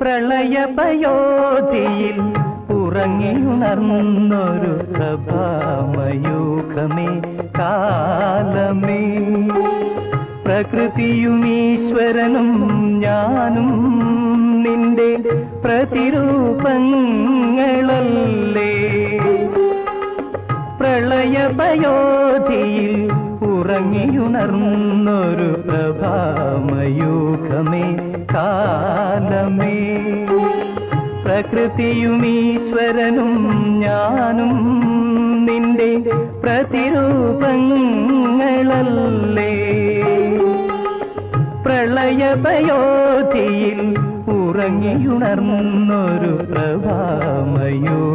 പ്രളയപയോധിയിൽ ഉറങ്ങിയുണർന്നൊരു പ്രഭാമയൂഖമേ കാലമേ. പ്രകൃതിയും ഈശ്വരനും ഞാനും നിന്റെ പ്രതിരൂപങ്ങളല്ലേ. പ്രളയപയോധിയിൽ ഉറങ്ങിയുണർന്നൊരു പ്രഭാമയൂഖമേ കാലമേ. പ്രകൃതിയും ഈശ്വരനും ഞാനും നിന്റെ പ്രതിരൂപങ്ങളല്ലേ. പ്രളയപയോധിയിൽ ഉറങ്ങിയുണർന്നൊരു പ്രഭാമയൂഖമേ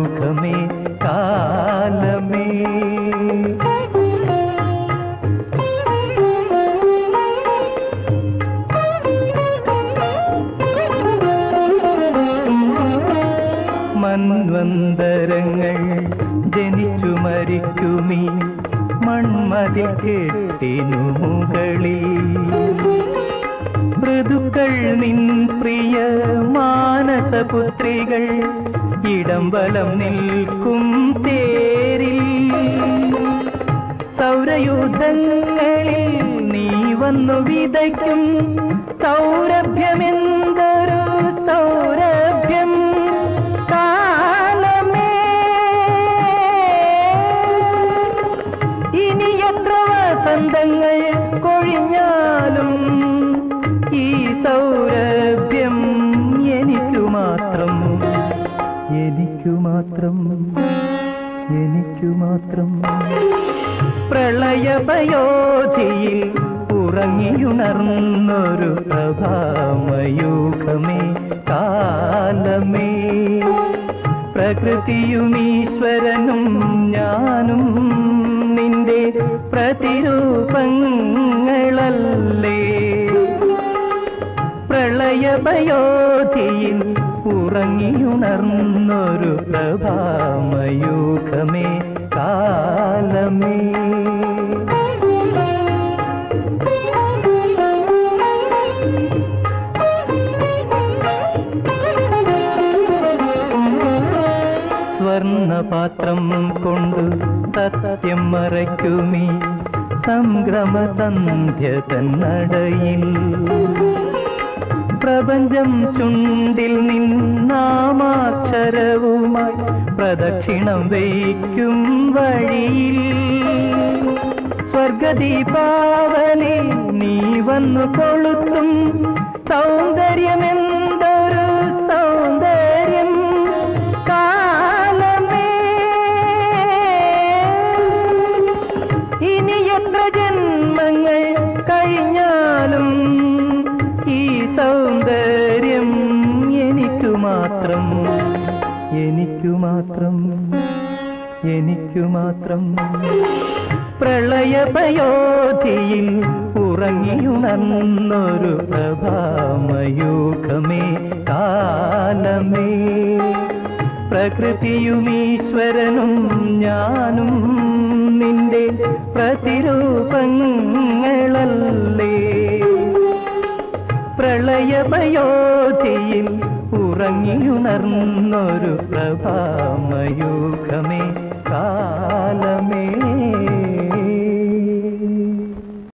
മൺവന്തരങ്ങൾ ജനിച്ചു മരിക്കുമീ. മൺമതി കെട്ടിനു മുകളിൽ. മൃദുക്കൾ നിൻ പ്രിയ മാനസപുത്രികൾ ഇടം വലം നിൽക്കും തേരിൽ. സൗരയൂഥങ്ങളിൽ നീ വന്നു വിതയ്ക്കും. സൗരഭ്യമെന്തൊരു സൗരഭ്യം സൗരഭ്യം എനിക്കു മാത്രം എനിക്കു മാത്രം എനിക്കു മാത്രം പ്രളയപയോധിയിൽ ഉറങ്ങിയുണർന്നൊരു പ്രഭാമയൂഖമേ കാലമേ. പ്രകൃതിയും ഈശ്വരനും ഞാനും പ്രളയപയോധിയിൽ ഉറങ്ങിയുണർന്നൊരു പ്രഭാമയൂഖമേ കാലമേ. സ്വർണപാത്രം കൊണ്ട് സത്യം മറയ്ക്കുമീ സംഗ്രമ സന്ധ്യ തന്നടയിൽ. പ്രപഞ്ചം ചുണ്ടിൽ നിന്നാമാക്ഷരവുമായി പ്രദക്ഷിണം വയ്ക്കും വഴിയിൽ. സ്വർഗദീപാവലി നീ വന്നു കൊളുത്തും. സൗന്ദര്യമെന്തൊരു സൗന്ദര്യം. കാലമേ. ഇനി എത്ര ജന്മങ്ങൾ കഴിഞ്ഞാലും സൗന്ദര്യം എനിക്കു മാത്രം എനിക്കു മാത്രം എനിക്കു മാത്രം പ്രളയപയോധിയിൽ ഉറങ്ങിയുണർന്നൊരു പ്രഭാമയൂഖമേ കാലമേ. പ്രകൃതിയും ഈശ്വരനും ഞാനും നിന്റെ പ്രതിരൂപങ്ങളല്ലേ. നയഭയോധിയിൽ ഉറങ്ങിയുണർന്നൊരു പ്രഭാമയൂഖമേ കാലമേ.